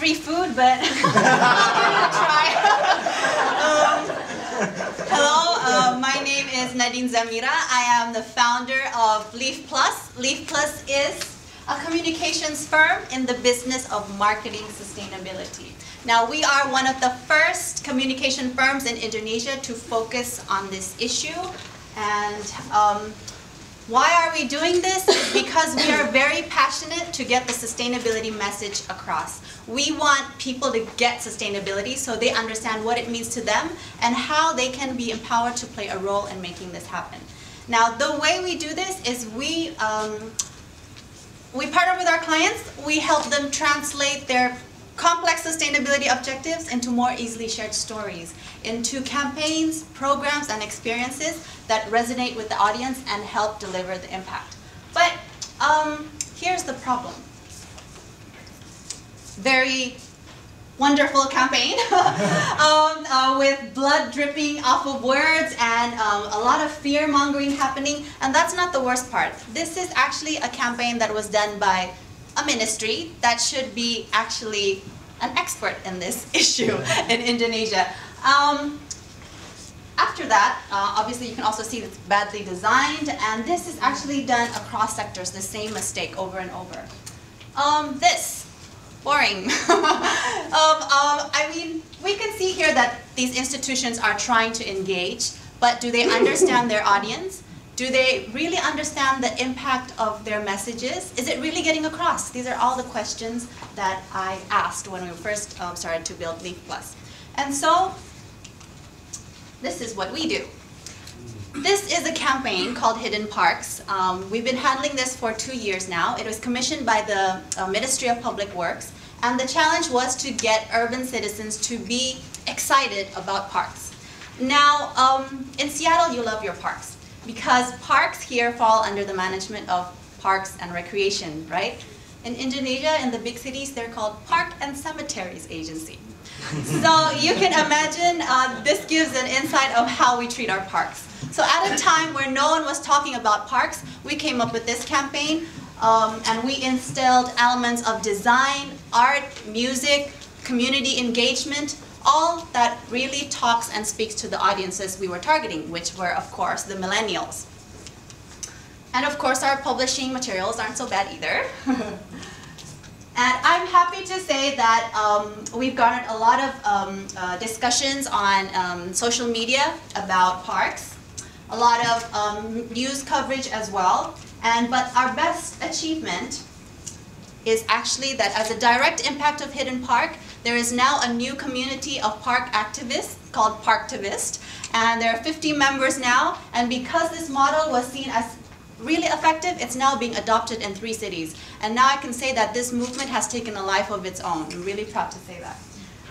free food, but a try. um, hello, uh, my name is Nadine Zamira. I am the founder of Leaf Plus. Leaf Plus is a communications firm in the business of marketing sustainability. Now, we are one of the first communication firms in Indonesia to focus on this issue. And um, why are we doing this? because passionate to get the sustainability message across. We want people to get sustainability so they understand what it means to them and how they can be empowered to play a role in making this happen. Now, the way we do this is we, um, we partner with our clients. We help them translate their complex sustainability objectives into more easily shared stories, into campaigns, programs, and experiences that resonate with the audience and help deliver the impact. But um, here's the problem. Very wonderful campaign um, uh, with blood dripping off of words and um, a lot of fear mongering happening. And that's not the worst part. This is actually a campaign that was done by a ministry that should be actually an expert in this issue in Indonesia. Um, after that, uh, obviously you can also see it's badly designed, and this is actually done across sectors, the same mistake over and over. Um, this, boring. um, um, I mean, we can see here that these institutions are trying to engage, but do they understand their audience? Do they really understand the impact of their messages? Is it really getting across? These are all the questions that I asked when we first um, started to build Leaf Plus. And so, this is what we do. This is a campaign called Hidden Parks. Um, we've been handling this for two years now. It was commissioned by the uh, Ministry of Public Works, and the challenge was to get urban citizens to be excited about parks. Now, um, in Seattle, you love your parks because parks here fall under the management of Parks and Recreation, right? In Indonesia, in the big cities, they're called Park and Cemeteries Agency. so you can imagine uh, this gives an insight of how we treat our parks. So at a time where no one was talking about parks, we came up with this campaign um, and we instilled elements of design, art, music, community engagement, all that really talks and speaks to the audiences we were targeting, which were, of course, the millennials. And of course, our publishing materials aren't so bad either. and I'm happy to say that um, we've garnered a lot of um, uh, discussions on um, social media about parks, a lot of um, news coverage as well. And, but our best achievement is actually that as a direct impact of Hidden Park, there is now a new community of park activists called Parktivist, and there are 50 members now, and because this model was seen as really effective, it's now being adopted in three cities. And now I can say that this movement has taken a life of its own. I'm really proud to say that.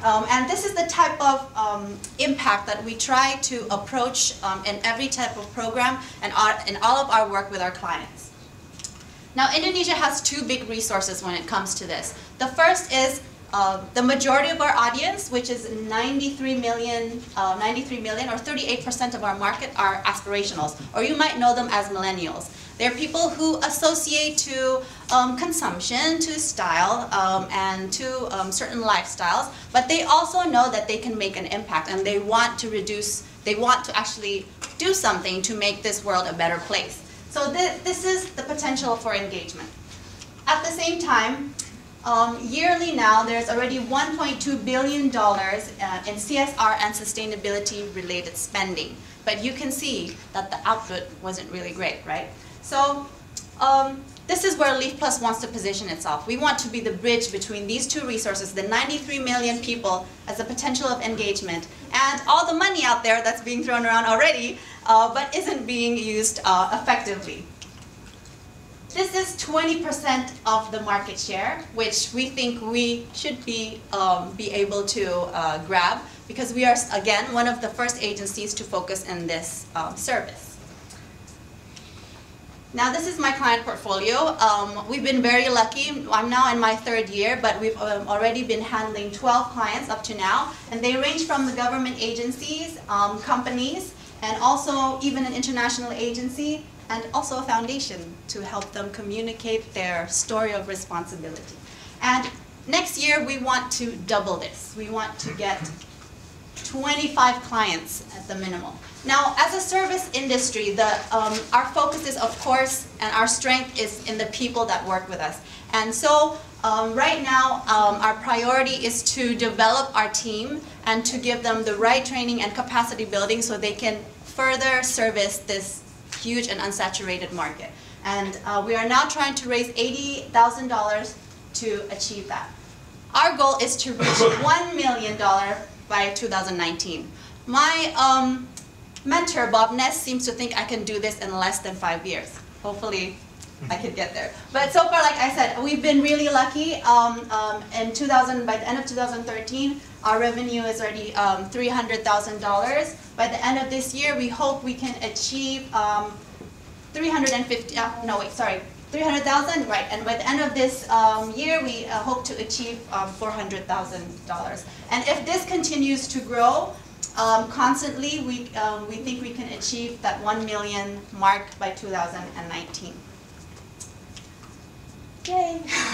Um, and this is the type of um, impact that we try to approach um, in every type of program and our, in all of our work with our clients. Now, Indonesia has two big resources when it comes to this. The first is uh, the majority of our audience, which is 93 million, uh, 93 million or 38% of our market are aspirationals, or you might know them as millennials. They're people who associate to um, consumption, to style, um, and to um, certain lifestyles, but they also know that they can make an impact and they want to reduce, they want to actually do something to make this world a better place. So th this is the potential for engagement. At the same time, um, yearly now, there's already $1.2 billion uh, in CSR and sustainability related spending. But you can see that the output wasn't really great, right? So um, this is where Leaf Plus wants to position itself. We want to be the bridge between these two resources, the 93 million people as a potential of engagement, and all the money out there that's being thrown around already, uh, but isn't being used uh, effectively. This is 20% of the market share, which we think we should be, um, be able to uh, grab because we are, again, one of the first agencies to focus in this um, service. Now this is my client portfolio. Um, we've been very lucky. I'm now in my third year, but we've um, already been handling 12 clients up to now. And they range from the government agencies, um, companies, and also even an international agency and also a foundation to help them communicate their story of responsibility. And next year we want to double this. We want to get 25 clients at the minimum. Now, as a service industry, the, um, our focus is, of course, and our strength is in the people that work with us. And so, um, right now, um, our priority is to develop our team and to give them the right training and capacity building so they can further service this huge and unsaturated market. And uh, we are now trying to raise $80,000 to achieve that. Our goal is to reach $1 million by 2019. My um, mentor, Bob Ness, seems to think I can do this in less than five years. Hopefully, I could get there. But so far, like I said, we've been really lucky. Um, um, in 2000, by the end of 2013, our revenue is already um, $300,000. By the end of this year, we hope we can achieve um, 350, uh, no wait, sorry, 300,000, right, and by the end of this um, year, we uh, hope to achieve um, $400,000. And if this continues to grow um, constantly, we, um, we think we can achieve that 1 million mark by 2019. Yay!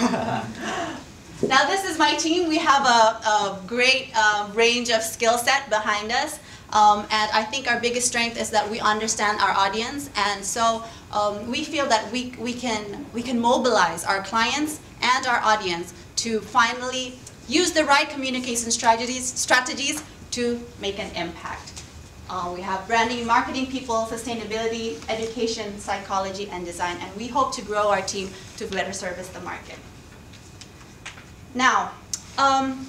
now this is my team. We have a, a great uh, range of skill set behind us. Um, and I think our biggest strength is that we understand our audience, and so um, we feel that we, we, can, we can mobilize our clients and our audience to finally use the right communication strategies, strategies to make an impact. Uh, we have branding, marketing people, sustainability, education, psychology, and design, and we hope to grow our team to better service the market. Now, um,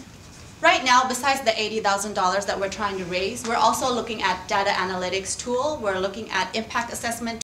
Right now, besides the $80,000 that we're trying to raise, we're also looking at data analytics tool. We're looking at impact assessment